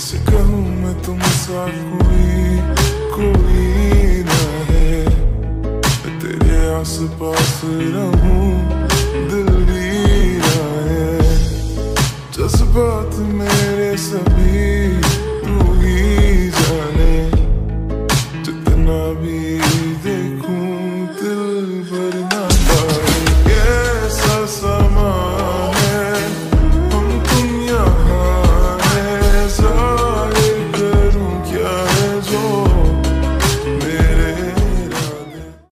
कैसे कहूँ मैं तुम सा कोई कोई ना है। तेरे आस पास रहूँ, दिल भी ना है। जज्बात मेरे सभी तू जाने, जितना भी